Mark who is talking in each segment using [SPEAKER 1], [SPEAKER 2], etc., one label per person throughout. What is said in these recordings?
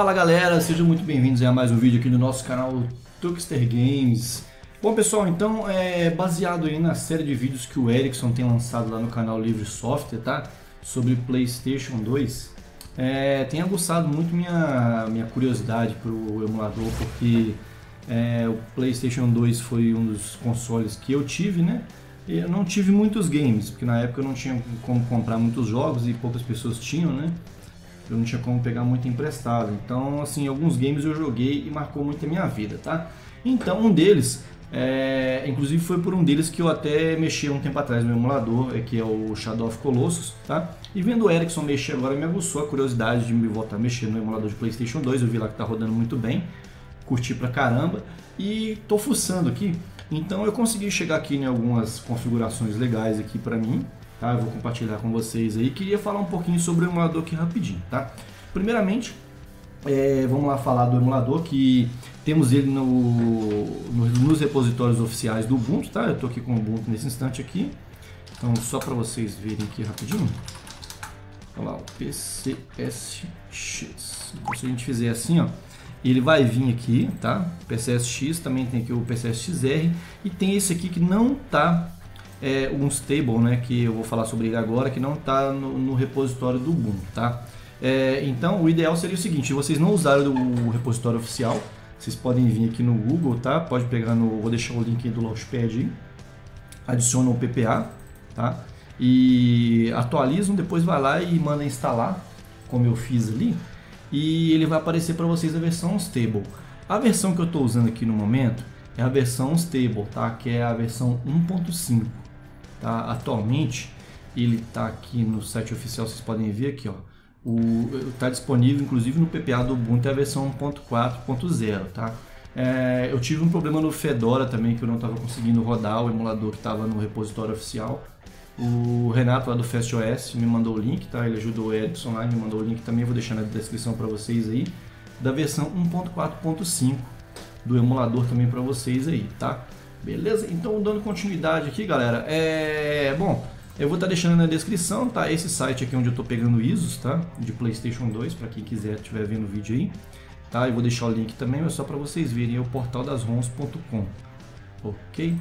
[SPEAKER 1] Fala galera, sejam muito bem-vindos a mais um vídeo aqui no nosso canal Tuxter Games. Bom pessoal, então é baseado aí na série de vídeos que o Ericsson tem lançado lá no canal Livre Software, tá? Sobre PlayStation 2. É, tem aguçado muito minha, minha curiosidade pro emulador, porque é, o PlayStation 2 foi um dos consoles que eu tive, né? Eu não tive muitos games, porque na época eu não tinha como comprar muitos jogos e poucas pessoas tinham, né? Eu não tinha como pegar muito emprestado. Então, assim, alguns games eu joguei e marcou muito a minha vida, tá? Então, um deles, é, inclusive foi por um deles que eu até mexi um tempo atrás no emulador, é, que é o Shadow of Colossus, tá? E vendo o Ericsson mexer agora me aguçou a curiosidade de me voltar a mexer no emulador de Playstation 2, eu vi lá que tá rodando muito bem, curti pra caramba e tô fuçando aqui então eu consegui chegar aqui em algumas configurações legais aqui para mim, tá? Eu vou compartilhar com vocês aí. Queria falar um pouquinho sobre o emulador aqui rapidinho, tá? Primeiramente, é, vamos lá falar do emulador que temos ele no, no, nos repositórios oficiais do Ubuntu, tá? Eu estou aqui com o Ubuntu nesse instante aqui. Então só para vocês verem aqui rapidinho. Olha lá, o PCSX. Então, se a gente fizer assim, ó, ele vai vir aqui, tá? PCSX, também tem aqui o PCSXR e tem esse aqui que não tá é, um stable, né? Que eu vou falar sobre ele agora, que não tá no, no repositório do Ubuntu, tá? É, então o ideal seria o seguinte: vocês não usarem o repositório oficial, vocês podem vir aqui no Google, tá? Pode pegar no, vou deixar o link do Launchpad aí, adiciona o PPA, tá? E atualizam, depois vai lá e manda instalar, como eu fiz ali e ele vai aparecer para vocês a versão stable. A versão que eu estou usando aqui no momento é a versão stable, tá? Que é a versão 1.5. Tá? Atualmente ele está aqui no site oficial, vocês podem ver aqui, ó. Está disponível inclusive no PPA do Ubuntu é a versão 1.4.0, tá? É, eu tive um problema no Fedora também que eu não estava conseguindo rodar o emulador que estava no repositório oficial. O Renato lá do FastOS me mandou o link, tá? Ele ajudou o Edson lá, me mandou o link também, vou deixar na descrição para vocês aí, da versão 1.4.5 do emulador também para vocês aí, tá? Beleza? Então, dando continuidade aqui, galera, é... Bom, eu vou estar tá deixando na descrição, tá? Esse site aqui onde eu estou pegando ISOs, tá? De PlayStation 2, para quem quiser estiver vendo o vídeo aí, tá? Eu vou deixar o link também, mas só para vocês verem, é o portaldasROMs.com, ok?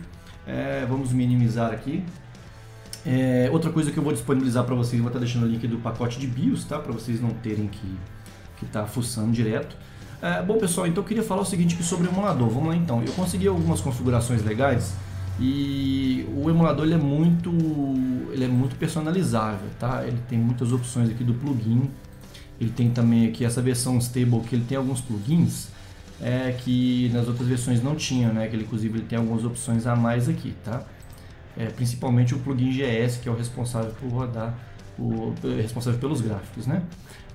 [SPEAKER 1] É, vamos minimizar aqui, é, outra coisa que eu vou disponibilizar para vocês, vou estar deixando o link do pacote de BIOS, tá? Para vocês não terem que que tá fuçando direto. É, bom pessoal, então eu queria falar o seguinte sobre o emulador. Vamos lá então. Eu consegui algumas configurações legais e o emulador ele é muito ele é muito personalizável, tá? Ele tem muitas opções aqui do plugin. Ele tem também aqui essa versão stable que ele tem alguns plugins é, que nas outras versões não tinha, né? Que ele, inclusive ele tem algumas opções a mais aqui, tá? é, principalmente o plugin GS, que é o responsável por rodar, o responsável pelos gráficos, né?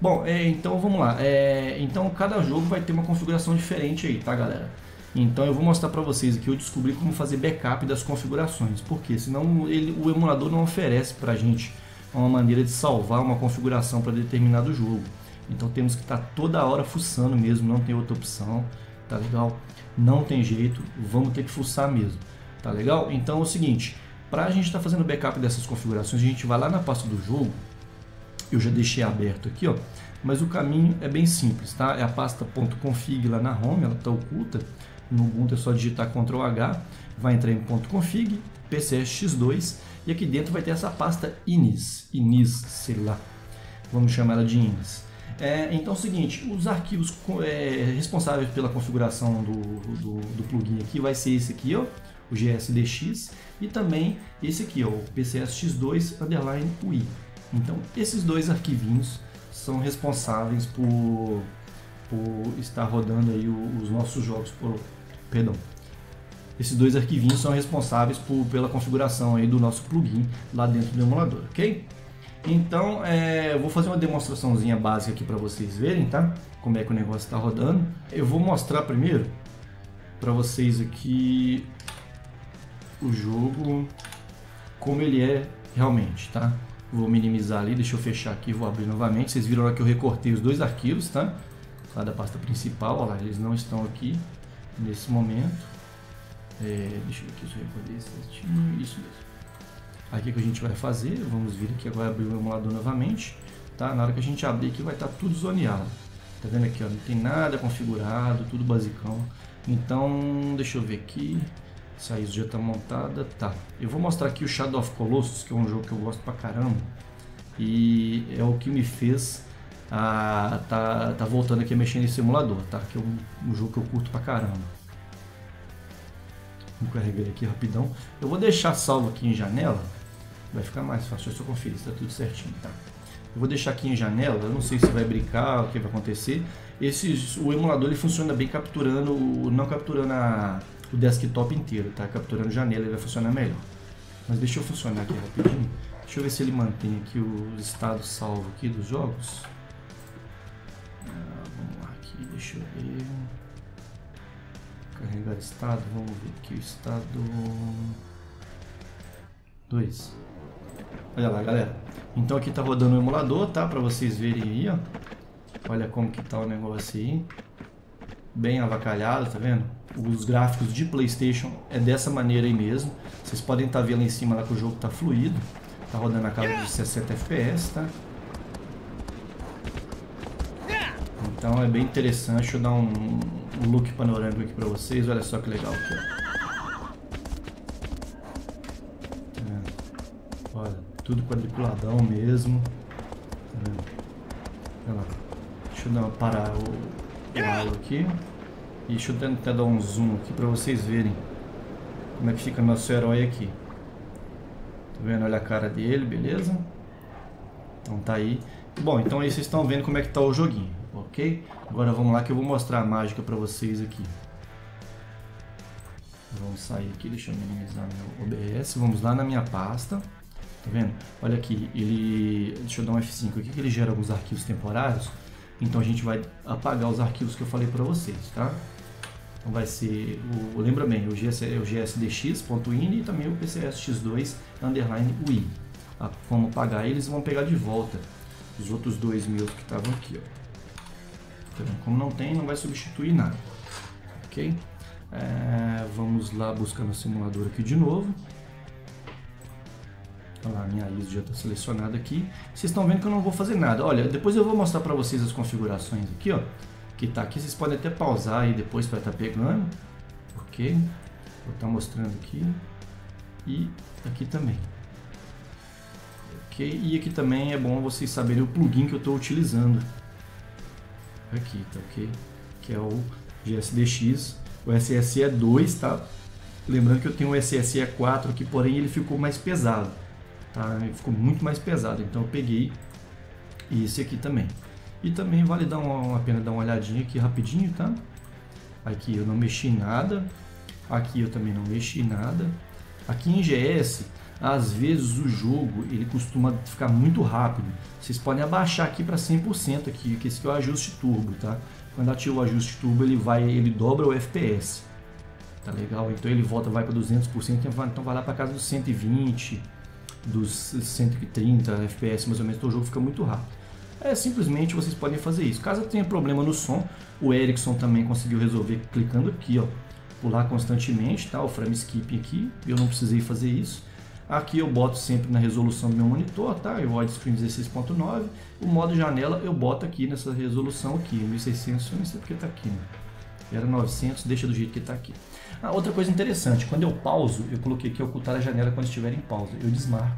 [SPEAKER 1] Bom, é, então vamos lá. É, então cada jogo vai ter uma configuração diferente aí, tá, galera? Então eu vou mostrar para vocês aqui, eu descobri como fazer backup das configurações, porque senão ele, o emulador não oferece para a gente uma maneira de salvar uma configuração para determinado jogo. Então temos que estar tá toda hora fuçando mesmo, não tem outra opção, tá legal? Não tem jeito, vamos ter que fuçar mesmo, tá legal? Então é o seguinte, para a gente estar tá fazendo backup dessas configurações, a gente vai lá na pasta do jogo, eu já deixei aberto aqui, ó, mas o caminho é bem simples, tá? É a pasta .config lá na home, ela está oculta, no Ubuntu é só digitar Ctrl H, vai entrar em .config, PCSX2 e aqui dentro vai ter essa pasta inis, inis, sei lá, vamos chamar ela de inis. É, então é o seguinte, os arquivos é, responsáveis pela configuração do, do, do plugin aqui vai ser esse aqui, ó, o GSDX, e também esse aqui, ó, o PCSX2 underline UI. Então, esses dois arquivinhos são responsáveis por, por estar rodando aí os nossos jogos, por, perdão, esses dois arquivinhos são responsáveis por, pela configuração aí do nosso plugin lá dentro do emulador, ok? Então, é, eu vou fazer uma demonstraçãozinha básica aqui para vocês verem, tá? Como é que o negócio está rodando. Eu vou mostrar primeiro para vocês aqui o jogo como ele é realmente, tá? Vou minimizar ali, deixa eu fechar aqui, vou abrir novamente. Vocês viram que eu recortei os dois arquivos, tá? Lá da pasta principal, olha lá, eles não estão aqui nesse momento. É, deixa eu ver aqui se eu recortei certinho, isso mesmo. Aqui que a gente vai fazer, vamos vir aqui agora abrir o emulador novamente, tá? Na hora que a gente abrir aqui vai estar tá tudo zoneado, Tá vendo aqui, ó, não tem nada configurado, tudo basicão. Então, deixa eu ver aqui. Se a ISO já tá montada, tá. Eu vou mostrar aqui o Shadow of Colossus, que é um jogo que eu gosto pra caramba. E é o que me fez a, tá, tá voltando aqui a mexer nesse simulador, tá? Que é um, um jogo que eu curto pra caramba. Vou carregar ele aqui rapidão. Eu vou deixar salvo aqui em janela. Vai ficar mais fácil, eu conferir se tá tudo certinho, tá? Eu vou deixar aqui em janela, eu não sei se vai brincar, o que vai acontecer. Esse, o emulador ele funciona bem capturando, não capturando a, o desktop inteiro, tá? Capturando janela ele vai funcionar melhor. Mas deixa eu funcionar aqui rapidinho. Deixa eu ver se ele mantém aqui os estados salvos aqui dos jogos. Ah, vamos lá aqui, deixa eu ver. Carregar estado, vamos ver aqui o estado 2. Olha lá, galera. Então aqui tá rodando o emulador, tá? Para vocês verem aí, ó. Olha como que tá o negócio aí. Bem avacalhado, tá vendo? Os gráficos de Playstation é dessa maneira aí mesmo. Vocês podem estar tá vendo lá em cima lá que o jogo tá fluido. Tá rodando a casa de 60 FPS, tá? Então é bem interessante. Deixa eu dar um, um look panorâmico aqui pra vocês. Olha só que legal aqui, ó. Olha, tudo quadriculadão mesmo. Tá Olha lá. Deixa eu dar, parar o, aula aqui. E deixa eu tentar dar um zoom aqui para vocês verem como é que fica nosso herói aqui. Tá vendo? Olha a cara dele, beleza? Então tá aí. Bom, então aí vocês estão vendo como é que tá o joguinho, ok? Agora vamos lá que eu vou mostrar a mágica para vocês aqui. Vamos sair aqui, deixa eu minimizar meu OBS. Vamos lá na minha pasta. Tá vendo? Olha aqui, ele. Deixa eu dar um F5 aqui que ele gera alguns arquivos temporários. Então a gente vai apagar os arquivos que eu falei para vocês, tá? Então vai ser o. Lembra bem, o, GS, o gsdx.ini e também o pcsx2 underline UI. Ah, vamos apagar eles vamos pegar de volta os outros dois mil que estavam aqui, ó. Tá Como não tem, não vai substituir nada. Ok? É, vamos lá buscar no simulador aqui de novo. Olha lá, minha ISO já está selecionada aqui. Vocês estão vendo que eu não vou fazer nada. Olha, depois eu vou mostrar para vocês as configurações aqui, ó. Que tá aqui, vocês podem até pausar aí depois para estar tá pegando. Ok? Vou estar tá mostrando aqui. E aqui também. Ok? E aqui também é bom vocês saberem o plugin que eu estou utilizando. Aqui, tá ok? Que é o GSDX. O SSE 2, tá? Lembrando que eu tenho o SSE 4 aqui, porém ele ficou mais pesado tá? ficou muito mais pesado, então eu peguei esse aqui também. E também vale dar uma, uma pena dar uma olhadinha aqui rapidinho, tá? Aqui eu não mexi nada, aqui eu também não mexi nada. Aqui em GS, às vezes o jogo ele costuma ficar muito rápido. Vocês podem abaixar aqui para 100% aqui, que esse aqui é o ajuste turbo, tá? Quando ativa o ajuste turbo, ele vai, ele dobra o FPS. Tá legal? Então ele volta, vai para 200%, então vai lá para casa dos 120, dos 130 FPS mais ou menos, então o jogo fica muito rápido. É simplesmente vocês podem fazer isso. Caso tenha problema no som, o Ericsson também conseguiu resolver clicando aqui, ó, pular constantemente, tá? O frame skip aqui, eu não precisei fazer isso. Aqui eu boto sempre na resolução do meu monitor, tá? Eu widescreen 16.9. O modo janela eu boto aqui nessa resolução aqui, 1600, eu não sei porque tá aqui, né? Era 900, deixa do jeito que está aqui. Ah, outra coisa interessante, quando eu pauso, eu coloquei aqui ocultar a janela quando estiver em pausa. Eu desmarco,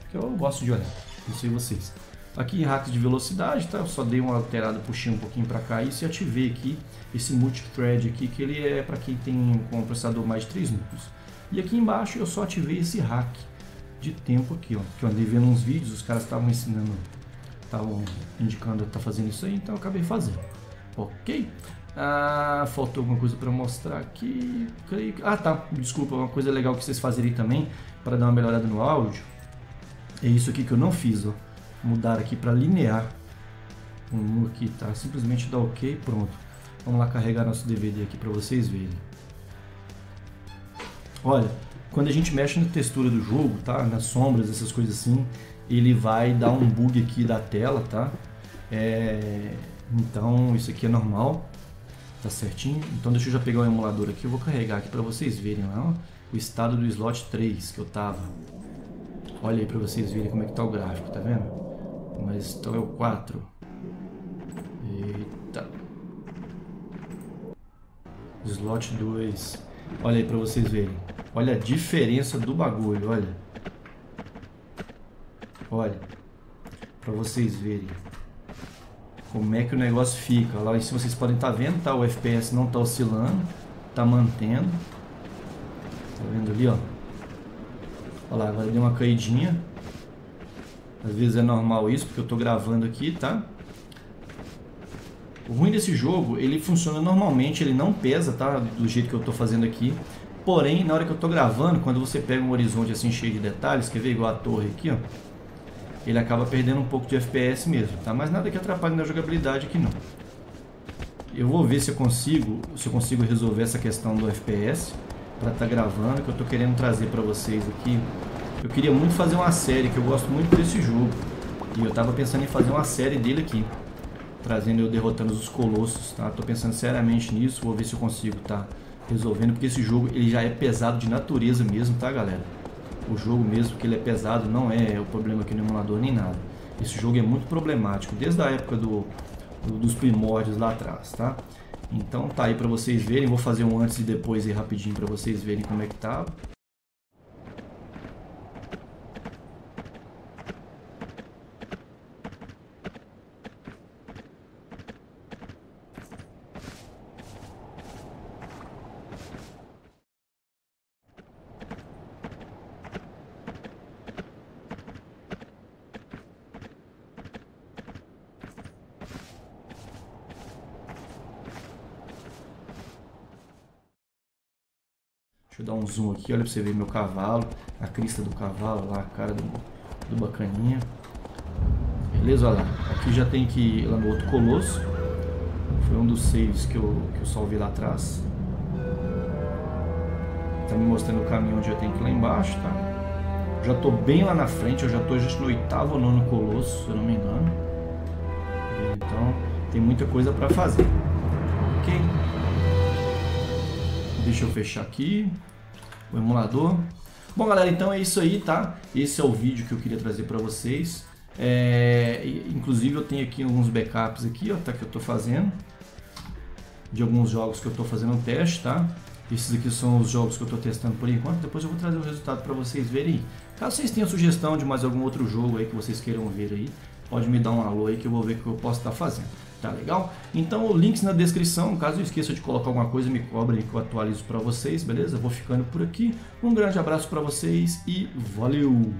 [SPEAKER 1] porque eu gosto de olhar, não sei vocês. Aqui em hacks de velocidade, tá? Eu só dei uma alterada, puxei um pouquinho para cá isso e ativei aqui esse multi-thread aqui, que ele é para quem tem um processador mais de 3 núcleos. E aqui embaixo eu só ativei esse hack de tempo aqui, ó, que eu andei vendo uns vídeos, os caras estavam ensinando, estavam indicando tá fazendo isso aí, então eu acabei fazendo. Ok? Ah, faltou alguma coisa para mostrar aqui. Ah, tá. Desculpa, uma coisa legal que vocês fazerem também para dar uma melhorada no áudio. É isso aqui que eu não fiz, ó. Mudar aqui para linear. Um aqui, tá? Simplesmente dá OK, pronto. Vamos lá carregar nosso DVD aqui para vocês verem. Olha, quando a gente mexe na textura do jogo, tá? Nas sombras, essas coisas assim, ele vai dar um bug aqui da tela, tá? É... Então, isso aqui é normal tá certinho? Então deixa eu já pegar o emulador aqui, eu vou carregar aqui para vocês verem lá, ó, o estado do slot 3 que eu tava. Olha aí para vocês verem como é que tá o gráfico, tá vendo? Mas então é o 4. Eita. Slot 2. Olha aí para vocês verem. Olha a diferença do bagulho, olha. Olha. Para vocês verem. Como é que o negócio fica. Lá em cima vocês podem estar tá vendo, tá? O FPS não tá oscilando. Tá mantendo. Tá vendo ali, ó. Olha lá, agora deu uma caidinha. Às vezes é normal isso, porque eu tô gravando aqui, tá? O ruim desse jogo, ele funciona normalmente, ele não pesa, tá? Do jeito que eu estou fazendo aqui. Porém, na hora que eu estou gravando, quando você pega um horizonte assim cheio de detalhes, quer ver igual a torre aqui, ó. Ele acaba perdendo um pouco de FPS mesmo, tá? Mas nada que atrapalhe na jogabilidade aqui não. Eu vou ver se eu consigo, se eu consigo resolver essa questão do FPS para estar tá gravando, que eu estou querendo trazer para vocês aqui. Eu queria muito fazer uma série, que eu gosto muito desse jogo. E eu estava pensando em fazer uma série dele aqui trazendo eu derrotando os colossos, tá? Tô pensando seriamente nisso, vou ver se eu consigo tá resolvendo, porque esse jogo ele já é pesado de natureza mesmo, tá, galera? O jogo mesmo que ele é pesado não é o problema aqui no emulador nem nada. Esse jogo é muito problemático desde a época do, do dos primórdios lá atrás, tá? Então tá aí para vocês verem, vou fazer um antes e depois aí rapidinho para vocês verem como é que tá. Eu dar um zoom aqui, olha pra você ver meu cavalo, a crista do cavalo lá, a cara do, do bacaninha. Beleza, olha lá. Aqui já tem que ir lá no outro colosso. Foi um dos saves que eu, que eu salvei lá atrás. Tá me mostrando o caminho onde eu tenho que ir lá embaixo, tá? Já tô bem lá na frente, eu já tô no oitavo ou nono colosso, se eu não me engano. Então, tem muita coisa para fazer. Ok? Deixa eu fechar aqui o emulador. Bom, galera, então é isso aí, tá? Esse é o vídeo que eu queria trazer para vocês. É, inclusive eu tenho aqui alguns backups aqui, ó, tá, que eu tô fazendo de alguns jogos que eu tô fazendo um teste, tá? Esses aqui são os jogos que eu tô testando por enquanto. Depois eu vou trazer o resultado para vocês verem. Caso vocês tenham sugestão de mais algum outro jogo aí que vocês queiram ver aí, pode me dar um alô aí que eu vou ver o que eu posso estar fazendo. Tá legal? Então, links na descrição. Caso eu esqueça de colocar alguma coisa, me cobre aí que eu atualizo para vocês, beleza? Vou ficando por aqui. Um grande abraço para vocês e valeu!